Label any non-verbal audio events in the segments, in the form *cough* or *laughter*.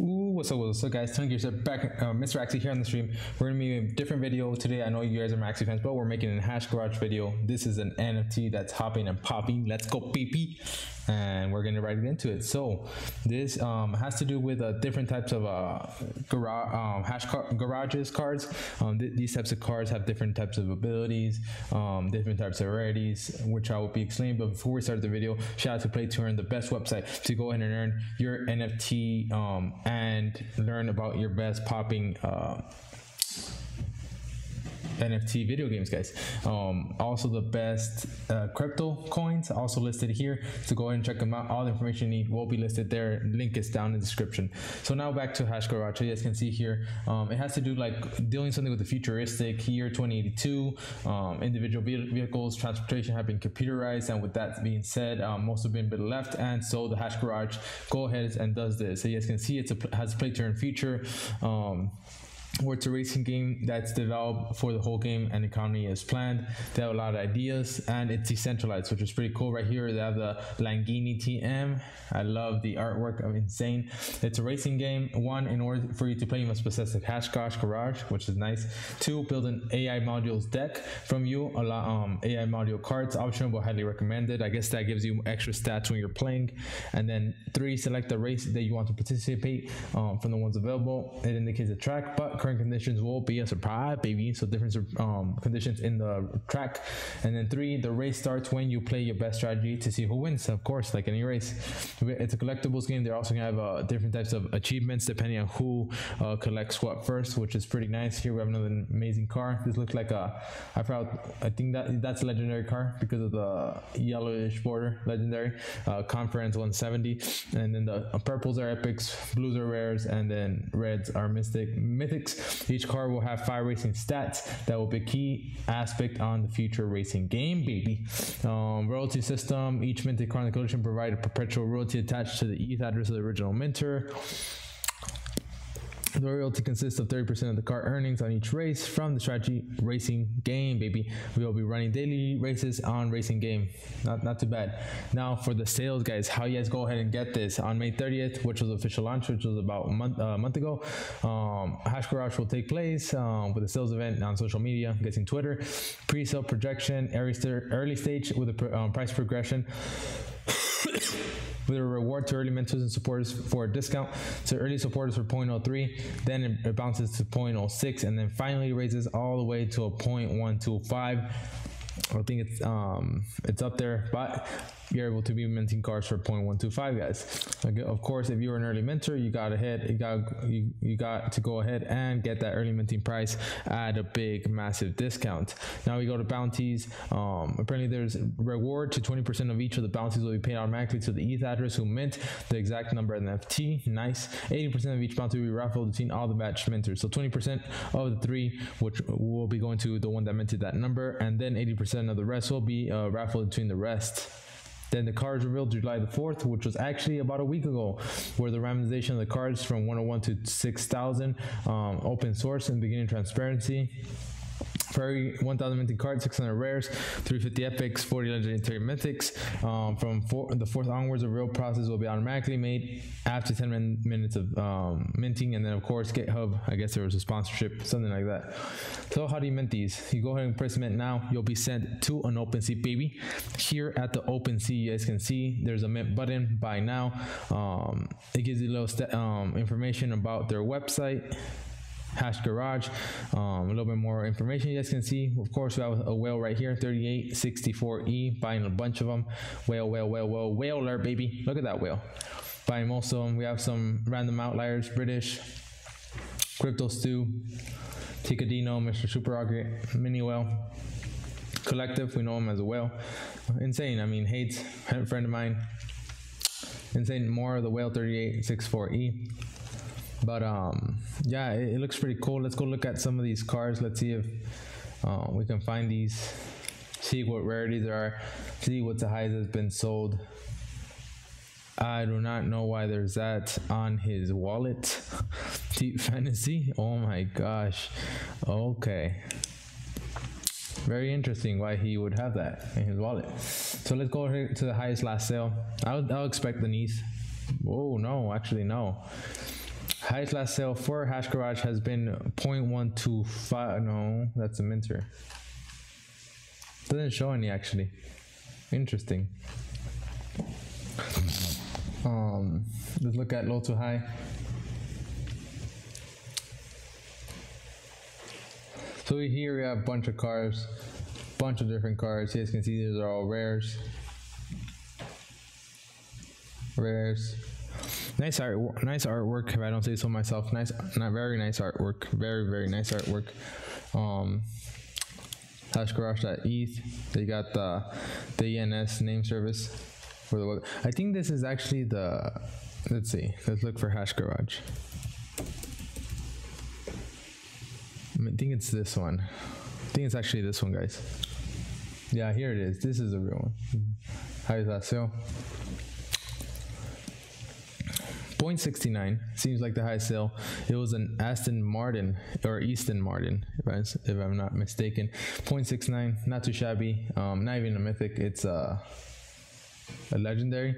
Ooh, what's up, what's up, guys? Tony Gears back, uh, Mr. Axie here on the stream. We're gonna be a different video today. I know you guys are Maxi fans, but we're making a Hash Garage video. This is an NFT that's hopping and popping. Let's go, baby! And we're gonna right into it. So this um, has to do with uh, different types of uh, garage um, hash car- garages cards. Um, th- these types of cards have different types of abilities, um, different types of rarities, which I will be explaining. But before we start the video, shout out to Play to Earn, the best website to go ahead and earn your NFT um, and learn about your best popping uh, NFT video games, guys. Um, also, the best uh, crypto coins also listed here. So go ahead and check them out. All the information you need will be listed there. Link is down in the description. So now back to Hash Garage. You guys can see here, um, it has to do like dealing something with the futuristic year 2082. Um, individual vehicles, transportation have been computerized, and with that being said, um, most have been left. And so the Hash Garage go ahead and does this. So you guys can see it's a, has a play turn feature. Um, where it's a racing game that's developed for the whole game and economy is planned. They have a lot of ideas and it's decentralized, which is pretty cool. Right here, they have the Langini TM. I love the artwork of insane. It's a racing game. One, in order for you to play, you must possess a Hashcash Garage, which is nice. Two, build an AI modules deck from you. A lot um, AI module cards, optional but highly recommended. I guess that gives you extra stats when you're playing. And then three, select the race that you want to participate um, from the ones available. It indicates the track, but current conditions will be a surprise, baby. So different um, conditions in the track. And then three, the race starts when you play your best strategy to see who wins. Of course, like any race, it's a collectibles game. They're also gonna have uh, different types of achievements depending on who uh, collects what first, which is pretty nice. Here we have another amazing car. This looks like a, I forgot, I think that that's a legendary car because of the yellowish border, legendary. Uh, Conference 170, and then the uh, purples are epics, blues are rares, and then reds are mystic mythics each car will have five racing stats that will be a key aspect on the future racing game, baby. Um, royalty system. Each minted car in the collection provide a perpetual royalty attached to the ETH address of the original minter. The royalty consists of 30% of the car earnings on each race from the strategy racing game, baby. We will be running daily races on racing game. Not not too bad. Now for the sales, guys, how you guys go ahead and get this on May 30th, which was official launch, which was about a month uh, month ago. Um, Hash Garage will take place um, with a sales event on social media, I'm guessing Twitter. Pre-sale projection, early, early stage with a um, price progression with a reward to early mentors and supporters for a discount. To early supporters for 0.03 then it bounces to 0.06 and then finally raises all the way to a 0.125 I think it's um it's up there, but you're able to be minting cards for 0.125 guys. Of course if you're an early minter you got ahead you got you, you got to go ahead and get that early minting price at a big massive discount. Now we go to bounties. Um, apparently there's reward to 20% of each of the bounties will be paid automatically to the ETH address who mint the exact number of FT. nice. 80% of each bounty will be raffled between all the match minters. So 20% of the three which will be going to the one that minted that number. And then 80% of the rest will be uh, raffled between the rest then the cards revealed July the 4th, which was actually about a week ago, where the randomization of the cards from 101 to 6,000 um, open source and beginning transparency. For 1,000 minting cards, 600 rares, 350 epics, 40 legendary mythics. Um, from four, the fourth onwards, the real process will be automatically made after 10 min- minutes of um, minting. And then, of course, GitHub, I guess there was a sponsorship, something like that. So, how do you mint these? You go ahead and press mint now. You'll be sent to an OpenSea baby. Here at the OpenSea, you guys can see there's a mint button. Buy now. Um, it gives you a little um, information about their website Hash Garage. Um, a little bit more information you guys can see. Of course, we have a whale right here, 3864E, buying a bunch of them. Whale, whale, whale, whale, whale alert, baby. Look at that whale. Buying most of them. We have some random outliers, British, Crypto Stew, Ticadino, Mr. Super Rocket, Mini Whale. Collective, we know him as a whale. Insane. I mean, hates, friend of mine. Insane, more of the whale 3864E. But um, yeah, it, it, looks pretty cool. Let's go look at some of these cars. Let's see if uh, we can find these, see what rarities there are, see what the highest has been sold. I do not know why there's that on his wallet. *laughs* Deep Fantasy. Oh my gosh. Okay. Very interesting why he would have that in his wallet. So let's go to the highest last sale. I'll, I'll expect the niece. Oh no, actually no. Highest last sale for Hash Garage has been 0.125. No, that's a minter. Doesn't show any actually. Interesting. Um, let's look at low to high. So here we have a bunch of cars, bunch of different cars. You guys can see these are all rares. Rares. Nice art, nice artwork. If I don't say so myself, nice, not very nice artwork. Very, very nice artwork. Um, hashgarage.eth. They got the the ENS name service for the web. I think this is actually the. Let's see. Let's look for Hash Garage. I think it's this one. I think it's actually this one, guys. Yeah, here it is. This is a real one. How is that sale? 0.69 seems like the highest sale. It was an Aston Martin or Easton Martin, if, I, I'm not mistaken. 0.69, not too shabby. Um, not even a mythic. It's a, a legendary.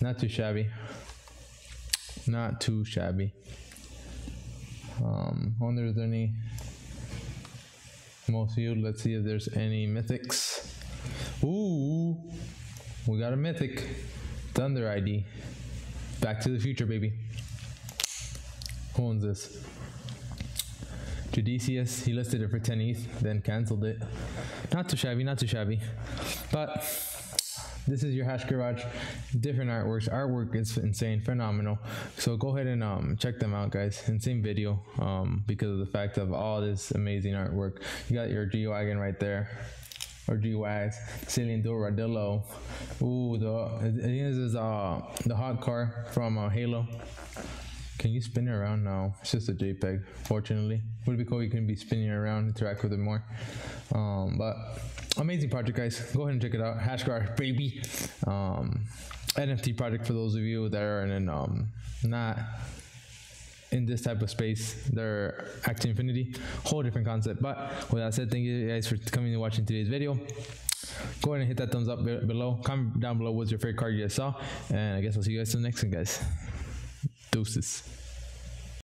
Not too shabby. Not too shabby. Um, wonder if there's any most viewed. Let's see if there's any mythics. Ooh, we got a mythic. Thunder ID. Back to the future, baby. Who owns this? Judicious, he listed it for 10 ETH, then canceled it. Not too shabby, not too shabby. But this is your hash garage different artworks artwork is insane phenomenal so go ahead and um, check them out guys insane video um, because of the fact of all this amazing artwork you got your g-wagon right there or G-Wags, Cillian Doradillo. Ooh, the this is uh the hot car from uh, Halo. Can you spin it around? No, it's just a JPEG. Fortunately, would be cool. You can be spinning around, interact with it more. Um, but amazing project, guys. Go ahead and check it out. Hashgar, baby. Um, NFT project for those of you that are in um, not in this type of space, they're Axie Infinity, whole different concept. But with that said, thank you guys for coming and watching today's video. Go ahead and hit that thumbs up below. Comment down below what's your favorite card you guys saw. And I guess I'll see you guys in the next one, guys. Deuces.